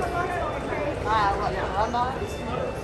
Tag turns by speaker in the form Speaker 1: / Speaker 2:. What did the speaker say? Speaker 1: Wow, what, Roma?